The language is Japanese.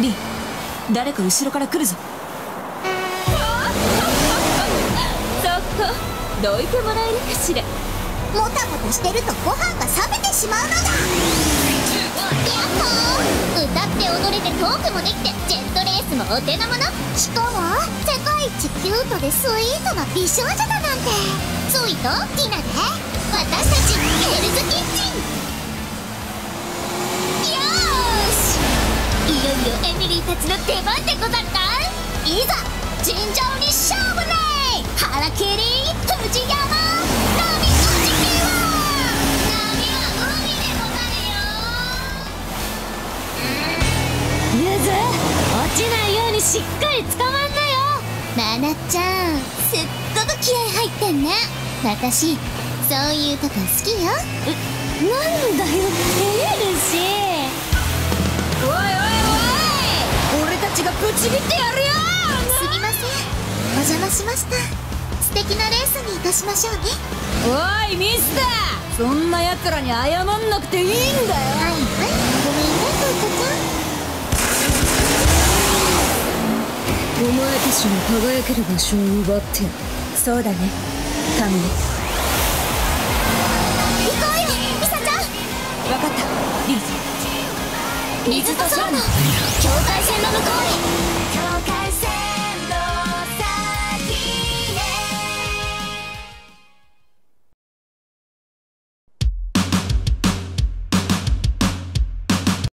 リン誰か後ろから来るぞ。そこどいてもらえるかしら。もたもたしてるとご飯が冷めてしまうのだ。やっほー。歌って踊れてトークもできてジェットレースもお手の。物しかも世界一キュートでスイートな美少女だなんて。ソイとティナで私たちヘルズキッチンエミリーたちの出番でござるかいざ尋常に勝負ね腹切り藤山波落ちきは波は海でござるよゆず落ちないようにしっかり捕まんなよまなちゃんすっごく気合入ってんね私そういうとこ好きよなんだよエルシおちがぶち切ってやるよすみません。お邪魔しました。素敵なレースにいたしましょうね。おいミスター。そんな奴らに謝んなくていいんだよ。はいはいごめんねトットちゃんお前たちの輝ける場所を奪ってそうだねタミネ行こうよミサちゃん。分かった。リン水と空の境界線の向こうへ